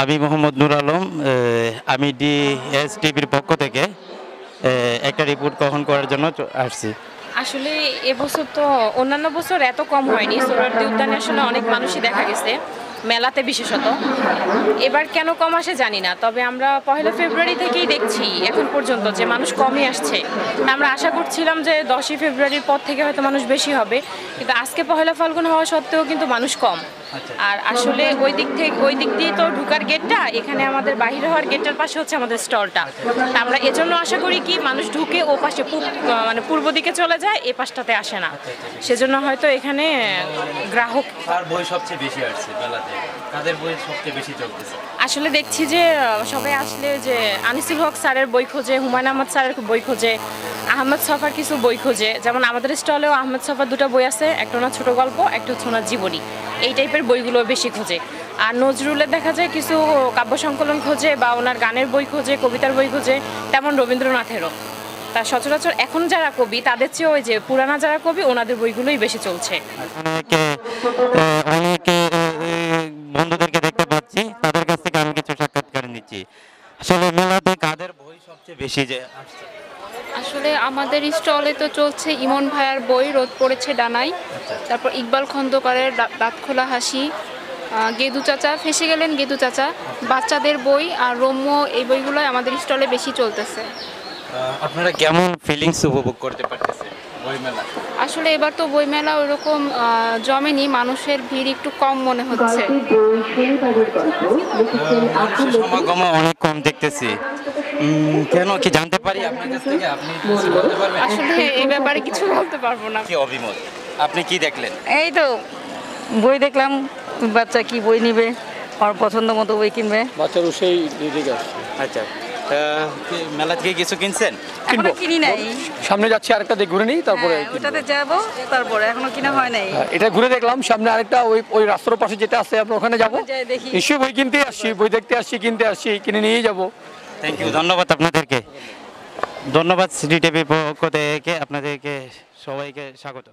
আমি মোহাম্মদ নুর আলম আমি ডিএস টিভির পক্ষ থেকে একটা রিপোর্ট গ্রহণ করার জন্য আসছি। আসলে এবছর তো অন্যান্য বছর এত কম হয়নি। সোহরাওয়ার্দী উদ্যানে আসলে অনেক মানুষই দেখা গেছে। মেলাতে বিশেষত। এবার কেন কম আসে জানি না তবে আমরা পহেলা ফেব্রুয়ারি থেকেই দেখছি এখন পর্যন্ত যে মানুষ কমই আসছে। আমরা আশা করছিলাম যে দশই ফেব্রুয়ারির পর থেকে হয়তো মানুষ বেশি হবে কিন্তু আজকে পহেলা ফাল্গুন হওয়া সত্ত্বেও কিন্তু মানুষ কম। আর আসলে ওই দিক থেকে ওই দিক দিয়ে তো ঢুকার গেটটা এখানে আমাদের বাহির হওয়ার গেটটার পাশে হচ্ছে আমাদের স্টলটা আমরা এজন্য আশা করি কি মানুষ ঢুকে ও পাশে মানে পূর্ব দিকে চলে যায় এ পাশটাতে আসে না। সেজন্য হয়তো এখানে গ্রাহক বই সবচেয়ে বেশি আসছে মেলাতে। কাদের বই সবচেয়ে বেশি চলতেছে আসলে দেখছি যে সবাই আসলে যে আনিসুল হক স্যারের বই খোঁজে হুমায়ুন আহমদ স্যারের বই খোঁজে আহমদ সফার কিছু বই খোঁজে। যেমন আমাদের স্টলেও আহমদ সফার দুটো বই আছে একটা ওনার ছোট গল্প একটা হচ্ছে ওনার জীবনী। এই টাইপের বইগুলো বেশি খোঁজে। আর নজরুলের দেখা যায় কিছু কাব্য সংকলন খোঁজে বা ওনার গানের বই খোঁজে কবিতার বই খোঁজে তেমন রবীন্দ্রনাথেরও তা সচরাচর এখন যারা কবি তাদের চেয়ে ওই যে পুরানা যারা কবি ওনাদের বইগুলোই বেশি চলছে। নিচ্ছি আসলে মেলাতে কাদের বই সবচেয়ে বেশি যে আসছে? আসলে আমাদের স্টলে তো চলছে ইমন ভাইয়ার বই রোদ পড়েছে ডানাই তারপর ইকবাল খন্দকারের দাঁত খোলা হাসি। গেদু চাচা ফেসে গেলেন গেদু চাচা। বাচ্চাদের বই আর রম্য এই বইগুলোই আমাদের স্টলে বেশি চলতেছে। আপনারা কেমন ফিলিংস উপভোগ করতে পারতেছেন? আসলে এবার তো বইমেলা ওইরকম আহ, জমেনি মানুষের ভিড় একটু কম মনে হচ্ছে। সমাগম অনেক কম দেখতেছি। কেন কি জানতে পারি আপনার কাছ থেকে? আপনি বলতে পারবেন? আসলে এই ব্যাপারে কিছু বলতে পারব না। কি অভিমত? আপনি কি দেখলেন? এই তো বই দেখলাম বাচ্চা কি বই নিবে? আমার পছন্দ মতো বই কিনবে। বাচ্চারও সেই দিকে আচ্ছা। মেলা থেকে কিছু কিনছেন? এখনও কিনি নাই। সামনে যাচ্ছি আরেকটা দিক ঘুরে নিই তারপরে হ্যাঁ, ওটাতে যাব তারপরে এখনও কিনা হয় নাই। এটা ঘুরে দেখলাম সামনে আরেকটা ওই ওই রাস্তার পাশে যেটা আছে আমরা ওখানে যাব। যাই নিশ্চয়ই বই কিনতে আসছি বই দেখতে আসছি কিনতে আসছি কিনে নিয়ে যাব। থ্যাংক ইউ ধন্যবাদ আপনাদেরকে। ধন্যবাদ সিডি টিভির পক্ষ থেকে আপনাদেরকে সবাইকে স্বাগত।